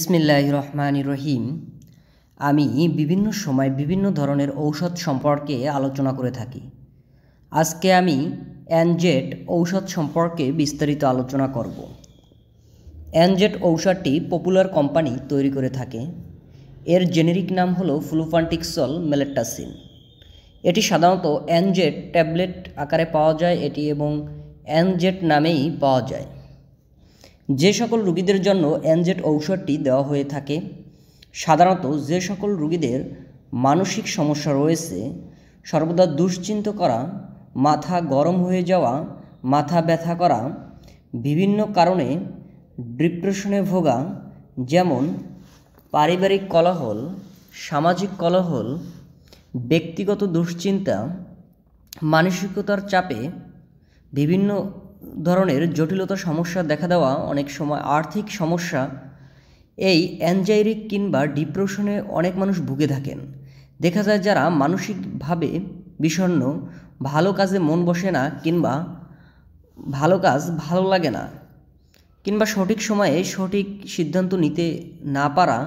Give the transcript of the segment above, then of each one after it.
বিসমিল্লাহ রহমান রহিম আমি বিভিন্ন সময় বিভিন্ন ধরনের ঔষধ সম্পর্কে আলোচনা করে থাকি। আজকে আমি অ্যানজেট ঔষধ সম্পর্কে বিস্তারিত আলোচনা করব। অ্যানজেট ঔষধটি পপুলার কোম্পানি তৈরি করে থাকে। এর জেনেরিক নাম হলো ফ্লুফান্টিক্সল মেলেটাসিন এটি সাধারণত অ্যানজেট ট্যাবলেট আকারে পাওয়া যায়। এটি এবং অ্যানজেট নামেই পাওয়া যায়। যে সকল রুগীদের জন্য অ্যানজেট ঔষধটি দেওয়া হয়ে থাকে, সাধারণত যে সকল রুগীদের মানসিক সমস্যা রয়েছে, সর্বদা দুশ্চিন্ত করা, মাথা গরম হয়ে যাওয়া, মাথা ব্যথা করা, বিভিন্ন কারণে ডিপ্রেশনে ভোগা, যেমন পারিবারিক কলহল, সামাজিক কলহল, ব্যক্তিগত দুশ্চিন্তা, মানসিকতার চাপে, বিভিন্ন ধরনের জটিলতা সমস্যা দেখা দেওয়া অনেক সময় আর্থিক সমস্যা। এই অ্যানজাইরিক কিংবা ডিপ্রেশনে অনেক মানুষ ভুগে থাকেন। দেখা যায় যারা মানসিকভাবে বিষণ্ণ, ভালো কাজে মন বসে না কিংবা ভালো কাজ ভালো লাগে না কিংবা সঠিক সময়ে সঠিক সিদ্ধান্ত নিতে না পারা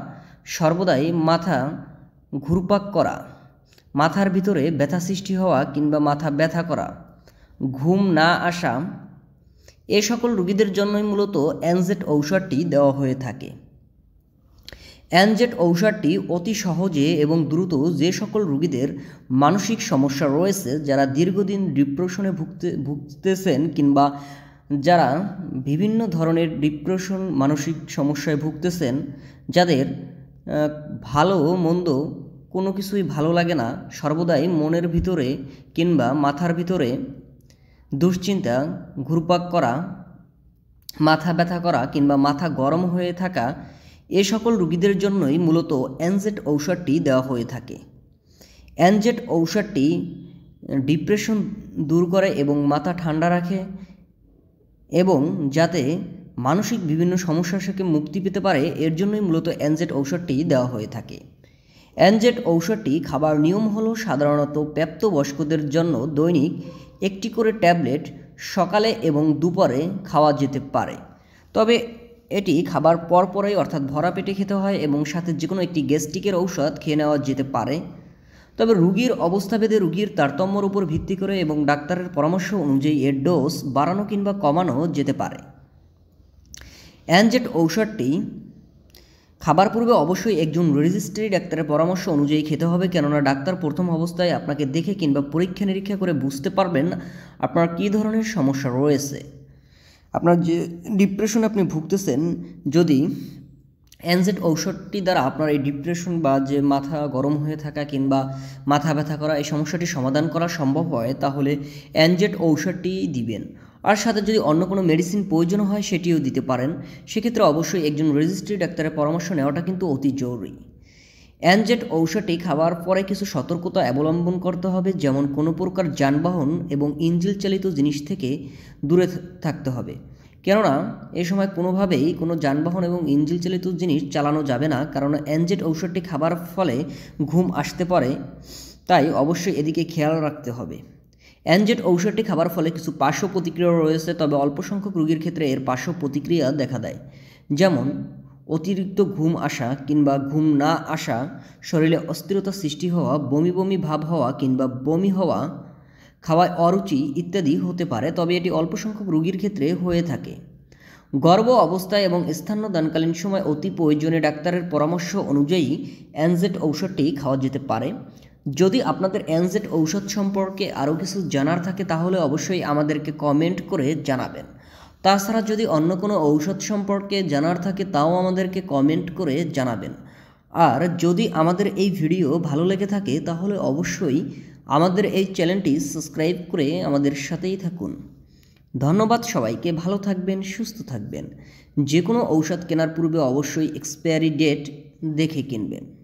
সর্বদাই মাথা ঘুরপাক করা, মাথার ভিতরে ব্যথা সৃষ্টি হওয়া কিংবা মাথা ব্যথা করা, ঘুম না আসা এ সকল রোগীদের জন্যই মূলত অ্যানজেট ঔষধটি দেওয়া হয়ে থাকে। অ্যানজেট ঔষধটি অতি সহজে এবং দ্রুত যে সকল রোগীদের মানসিক সমস্যা রয়েছে, যারা দীর্ঘদিন ডিপ্রেশনে ভুগতে, ভুগতেছেন কিংবা যারা বিভিন্ন ধরনের ডিপ্রেশন মানসিক সমস্যায় ভুগতেছেন, যাদের ভালো মন্দ কোনো কিছুই ভালো লাগে না, সর্বদাই মনের ভিতরে কিংবা মাথার ভিতরে দুশ্চিন্তা ঘুরপাক করা, মাথা ব্যথা করা কিংবা মাথা গরম হয়ে থাকা এ সকল রুগীদের জন্যই মূলত অ্যানজেট ঔষধটি দেওয়া হয়ে থাকে। অ্যানজেট ঔষধটি ডিপ্রেশন দূর করে এবং মাথা ঠান্ডা রাখে এবং যাতে মানসিক বিভিন্ন সমস্যা থেকে মুক্তি পেতে পারে, এর জন্যই মূলত অ্যানজেট ঔষধটি দেওয়া হয়ে থাকে। অ্যানজেট ঔষধটি খাবার নিয়ম হলো সাধারণত প্রাপ্তবয়স্কদের জন্য দৈনিক একটি করে ট্যাবলেট সকালে এবং দুপুরে খাওয়া যেতে পারে। তবে এটি খাবার পরপরই অর্থাৎ ভরা পেটে খেতে হয় এবং সাথে যে কোনো একটি গ্যাস্ট্রিকের ঔষধ খেয়ে নেওয়া যেতে পারে। তবে রুগীর অবস্থাভেদে রুগীর তারতম্যর উপর ভিত্তি করে এবং ডাক্তারের পরামর্শ অনুযায়ী এর ডোজ বাড়ানো কিংবা কমানো যেতে পারে। অ্যানজেট ঔষধটি খাবার পূর্বে অবশ্যই একজন রেজিস্ট্রি ডাক্তারের পরামর্শ অনুযায়ী খেতে হবে, কেননা ডাক্তার প্রথম অবস্থায় আপনাকে দেখে কিংবা পরীক্ষা নিরীক্ষা করে বুঝতে পারবেন আপনার কী ধরনের সমস্যা রয়েছে। আপনার যে ডিপ্রেশন আপনি ভুগতেছেন, যদি অ্যানজেট ঔষধটি দ্বারা আপনার এই ডিপ্রেশন বা যে মাথা গরম হয়ে থাকা কিংবা মাথা ব্যথা করা এই সমস্যাটি সমাধান করা সম্ভব হয়, তাহলে অ্যানজেট ঔষধটি দিবেন। আর সাথে যদি অন্য কোনো মেডিসিন প্রয়োজন হয় সেটিও দিতে পারেন, সেক্ষেত্রে অবশ্যই একজন রেজিস্ট্রি ডাক্তারের পরামর্শ নেওয়াটা কিন্তু অতি জরুরি। অ্যানজেট ঔষধটি খাওয়ার পরে কিছু সতর্কতা অবলম্বন করতে হবে, যেমন কোনো প্রকার যানবাহন এবং ইঞ্জিল চালিত জিনিস থেকে দূরে থাকতে হবে। কেননা, এ সময় কোনোভাবেই কোনো যানবাহন এবং ইঞ্জিল চালিত জিনিস চালানো যাবে না, কারণ অ্যানজেট ঔষধটি খাবার ফলে ঘুম আসতে পারে, তাই অবশ্যই এদিকে খেয়াল রাখতে হবে। অ্যানজেট ঔষধটি খাবার ফলে কিছু পার্শ্ব প্রতিক্রিয়া রয়েছে, তবে অল্প সংখ্যক রোগীর ক্ষেত্রে এর পার্শ্ব প্রতিক্রিয়া দেখা দেয়। যেমন, অতিরিক্ত ঘুম আসা কিংবা ঘুম না আসা, শরীরে অস্থিরতা সৃষ্টি হওয়া, বমি বমি ভাব হওয়া কিংবা বমি হওয়া, খাওয়ায় অরুচি ইত্যাদি হতে পারে, তবে এটি অল্প সংখ্যক রোগীর ক্ষেত্রে হয়ে থাকে। গর্ভ অবস্থায় এবং স্থান্যদানকালীন সময় অতি প্রয়োজনে ডাক্তারের পরামর্শ অনুযায়ী অ্যানজেট ঔষধটি খাওয়া যেতে পারে। যদি আপনাদের অ্যানজেট ঔষধ সম্পর্কে আরও কিছু জানার থাকে, তাহলে অবশ্যই আমাদেরকে কমেন্ট করে জানাবেন। তাছাড়া যদি অন্য কোনো ঔষধ সম্পর্কে জানার থাকে, তাও আমাদেরকে কমেন্ট করে জানাবেন। আর যদি আমাদের এই ভিডিও ভালো লেগে থাকে, তাহলে অবশ্যই আমাদের এই চ্যানেলটি সাবস্ক্রাইব করে আমাদের সাথেই থাকুন। ধন্যবাদ সবাইকে, ভালো থাকবেন, সুস্থ থাকবেন। যে কোনো ঔষধ কেনার পূর্বে অবশ্যই এক্সপায়ারি ডেট দেখে কিনবেন।